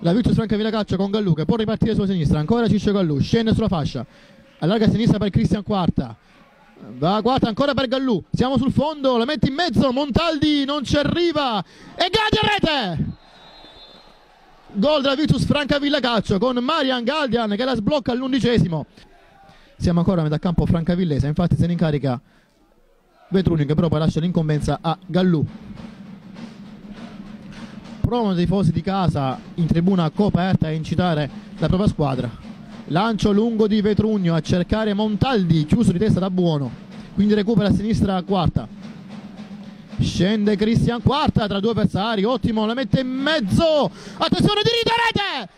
la Virtus Francavilla Calcio con Gallù che può ripartire sulla sinistra, ancora Ciccio Gallù, scende sulla fascia, allarga a sinistra per Cristian Quarta, va Quarta ancora per Gallù, siamo sul fondo, la mette in mezzo, Montaldi non ci arriva. E Galdi a rete! Gol della Virtus Francavilla Calcio con Marian Galdian che la sblocca all'undicesimo. Siamo ancora a metà campo francavillese, infatti se ne incarica Vetruni che però poi lascia l'incombenza a Gallù provano dei tifosi di casa in tribuna coperta a incitare la propria squadra. Lancio lungo di Vetrugno a cercare Montaldi, chiuso di testa da buono. Quindi recupera a sinistra quarta. Scende Cristian quarta tra due avversari, ottimo, la mette in mezzo. Attenzione di Rito, rete!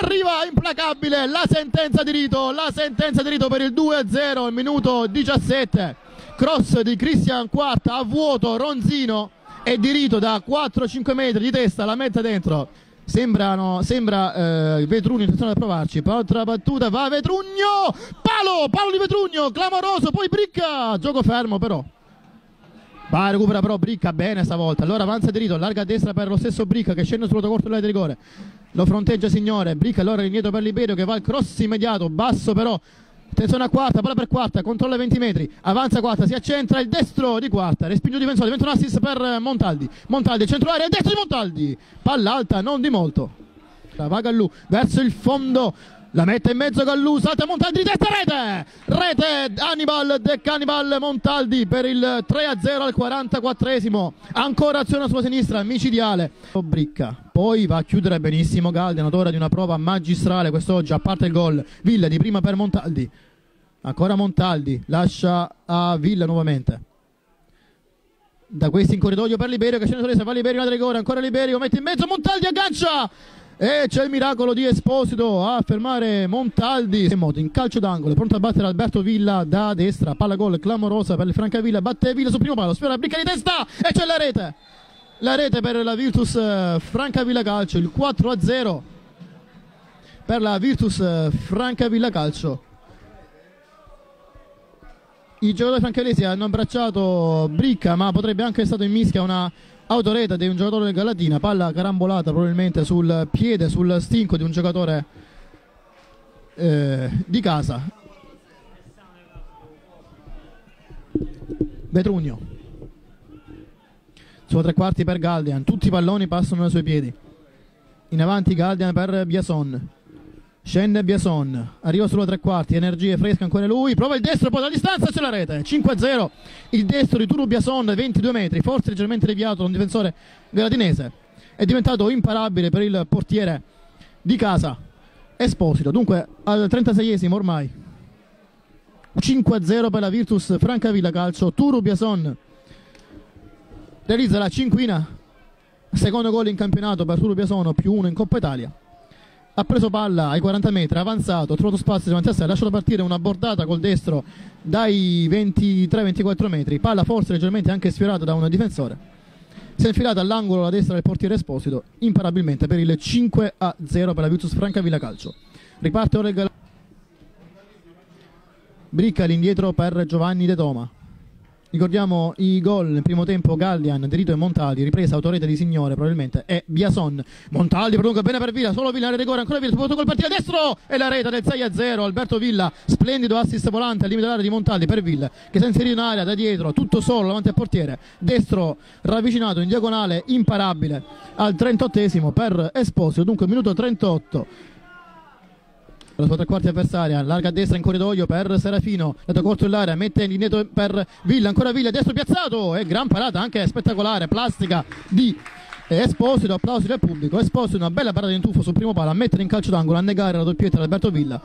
Arriva implacabile la sentenza di Rito, la sentenza di Rito per il 2-0 al minuto 17. Cross di Cristian quarta a vuoto, Ronzino è dirito da 4-5 metri di testa, la mette dentro. Sembrano, sembra eh, Vetrugno intenzione da provarci. Altra battuta, va Vetrugno! Palo! Palo di Vetrugno, clamoroso, poi Bricca! Gioco fermo però. Va, recupera però Bricca bene stavolta. Allora avanza diritto, larga a destra per lo stesso Bricca che scende sul corto di rigore. Lo fronteggia Signore. Bricca allora indietro per Liberio che va al cross immediato, basso però Attenzione a quarta, palla per quarta, controlla 20 metri, avanza quarta, si accentra il destro di quarta, respinge difensore, diventa un assist per Montaldi. Montaldi, centro area, destro di Montaldi. Palla alta, non di molto. Va Gallù verso il fondo, la mette in mezzo Gallù, salta Montaldi di testa, rete! Rete Hannibal, De Cannibal Montaldi per il 3-0 al 44esimo. Ancora azione sulla sinistra, micidiale. Bricca. Poi va a chiudere benissimo Galdi, autore di una prova magistrale quest'oggi, a parte il gol. Villa di prima per Montaldi. Ancora Montaldi, lascia a Villa nuovamente. Da questi in corridoio per Liberio che scende sulla destra, va Liberio in rigore, ancora Liberio, mette in mezzo Montaldi, aggancia! E c'è il miracolo di Esposito a fermare Montaldi. In calcio d'angolo, pronto a battere Alberto Villa da destra. Palla gol clamorosa per il Francavilla. Batte Villa sul primo palo. Sfiora la bricca di testa e c'è la rete. La rete per la Virtus eh, Francavilla Calcio. Il 4 a 0 per la Virtus eh, Francavilla Calcio. I giocatori francavillesi hanno abbracciato Bricca, ma potrebbe anche essere stato in mischia una autoreta di un giocatore del Galatina, palla carambolata probabilmente sul piede, sul stinco di un giocatore eh, di casa. Vetrugno. Sulla tre quarti per Galdian, tutti i palloni passano dai suoi piedi. In avanti Galdian per Biason. Scende Biason, arriva sulla tre quarti, energie fresche ancora lui, prova il destro, poi da distanza c'è la rete, 5-0, il destro di Turu Biason, 22 metri, forse leggermente deviato da un difensore gradinese, è diventato imparabile per il portiere di casa, Esposito, dunque al 36esimo ormai, 5-0 per la Virtus Francavilla Calcio, Turu Biason realizza la cinquina, secondo gol in campionato per Turu Biasono, più uno in Coppa Italia ha preso palla ai 40 metri, ha avanzato, ha trovato spazio davanti a sé, ha lasciato partire una bordata col destro dai 23-24 metri, palla forse leggermente anche sfiorata da un difensore. Si è infilata all'angolo alla destra del portiere Esposito, imparabilmente per il 5 a 0 per la Virtus Francavilla Calcio. Riparte ora il Gal- Bricca all'indietro per Giovanni De Toma. Ricordiamo i gol nel primo tempo Gallian, Derito e Montaldi, ripresa autorete di Signore probabilmente e Biason. Montaldi prolunga bene per Villa, solo Villa rigore, ancora Villa, tutto col partito destro e la rete del 6 a 0. Alberto Villa, splendido assist volante al limite dell'area di Montaldi per Villa che si è inserito in area da dietro, tutto solo davanti al portiere, destro ravvicinato in diagonale, imparabile al 38esimo per Esposito, dunque minuto 38 la sua tre quarti avversaria, larga a destra in corridoio per Serafino, dato corto in l'area, mette indietro per Villa, ancora Villa, destro piazzato. E gran parata anche spettacolare, plastica di Esposito, applausi del pubblico, Esposito una bella parata di intuffo sul primo palo, a mettere in calcio d'angolo, a negare la doppietta di Alberto Villa,